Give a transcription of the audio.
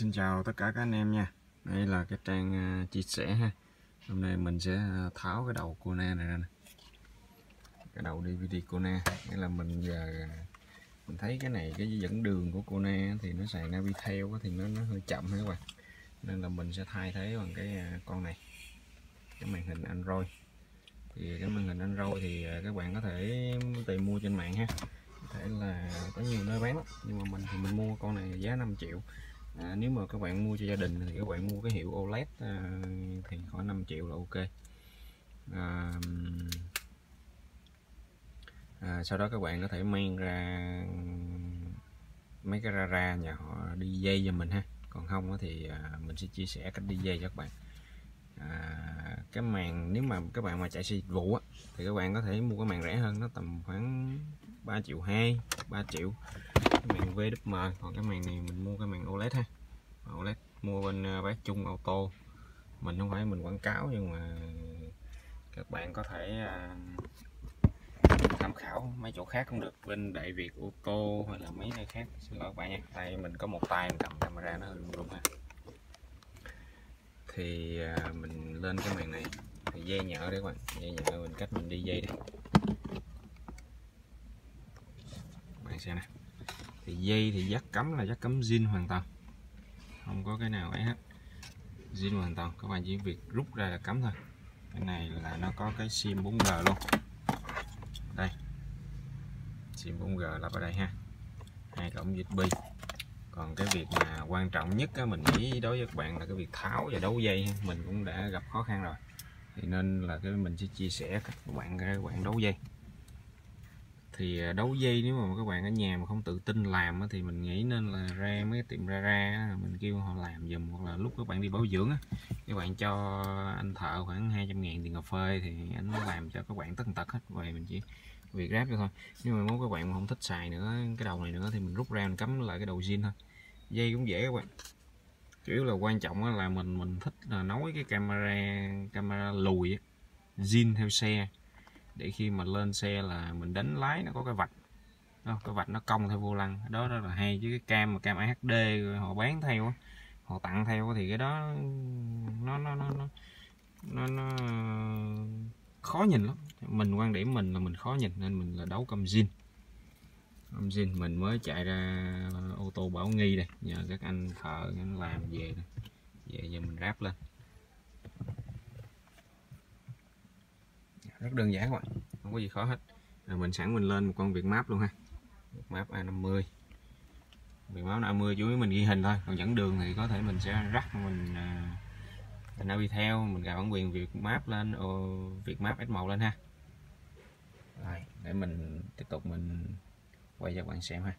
Xin chào tất cả các anh em nha. Đây là cái trang à, chia sẻ ha. Hôm nay mình sẽ à, tháo cái đầu Kona này ra nè. Cái đầu DVD Kona Nghĩa là mình giờ à, Mình thấy cái này cái dẫn đường của Kona Thì nó xài Navitel theo thì nó, nó hơi chậm hết các bạn. Nên là mình sẽ thay thế bằng cái con này. Cái màn hình Android. Thì cái màn hình Android thì các bạn có thể tìm mua trên mạng ha. Có thể là có nhiều nơi bán lắm. nhưng mà mình thì mình mua con này giá 5 triệu à, nếu mà các bạn mua cho gia đình thì các bạn mua cái hiệu OLED à, thì khoảng 5 triệu là ok. À, à, sau đó các bạn có thể mang ra mấy cái ra ra nhà họ đi dây cho mình ha. Còn không thì à, mình sẽ chia sẻ cách đi dây cho các bạn. À, cái màn nếu mà các bạn mà chạy xe dịch vụ á, thì các bạn có thể mua cái màn rẻ hơn nó tầm khoảng 3 triệu 2 3 triệu cái màn VWM còn cái màn này mình mua cái màn OLED ha. OLED mua bên à, bác Trung Auto. Mình không phải mình quảng cáo, nhưng mà các bạn có thể à, tham khảo mấy chỗ khác cũng được. Bên Đại Việt ô tô hay là mấy nơi khác. Xin lỗi các bạn nha. Tay mình có một tay mình cầm camera nó hơi rung ha. Thì à, mình lên cái màn này. Thì dây nhợ đấy các bạn. Dây nhợ mình cách mình đi dây đây. Bạn xem nè thì dây thì dắt cắm là dắt cắm zin hoàn toàn. Không có cái nào ấy hết. Zin hoàn toàn. Các bạn chỉ việc rút ra là cắm thôi. Cái này là nó có cái sim 4G luôn. Đây. Sim 4G là ở đây ha. Hai cổng USB. Còn cái việc mà quan trọng nhất á, mình nghĩ đối với các bạn là cái việc tháo và đấu dây ha. mình cũng đã gặp khó khăn rồi. Thì nên là cái mình sẽ chia sẻ các bạn các bạn đấu dây thì à, đấu dây nếu mà các bạn ở nhà mà không tự tin làm thì mình nghĩ nên là ra mấy tiệm ra ra mình kêu họ làm dùm hoặc là lúc các bạn đi bảo dưỡng á, các bạn cho anh thợ khoảng 200 ngàn tiền cà phê thì anh nó làm cho các bạn tất tật hết, về mình chỉ việc ráp cho thôi. Nhưng mà muốn các bạn mà không thích xài nữa, cái đầu này nữa thì mình rút ra mình cắm lại cái đầu zin thôi. Dây cũng dễ các bạn. Chủ yếu là quan trọng là mình mình thích là nối cái camera camera lùi zin theo xe để khi mà lên xe là mình đánh lái nó có cái vạch. Đó, cái vạch nó cong theo vô lăng. Đó rất là hay. Chứ cái cam mà cam HD họ bán theo họ tặng theo thì cái đó nó nó nó nó nó, nó khó nhìn lắm. Mình quan điểm mình là mình khó nhìn nên mình là đấu cầm zin. Cầm zin mình mới chạy ra ô tô bảo nghi đây nhờ các anh thợ làm về về giờ mình ráp lên. Rất đơn giản các bạn không có gì khó hết. Rồi mình sẵn mình lên một con Việt Map luôn ha. Việt Map A50 Việt Map A50 chủ yếu mình ghi hình thôi còn dẫn đường thì có thể mình sẽ rắc mình uh, theo, mình gài bản quyền Việt Map lên uh, Việt Map S1 lên ha. Rồi để mình tiếp tục mình quay cho các bạn xem ha.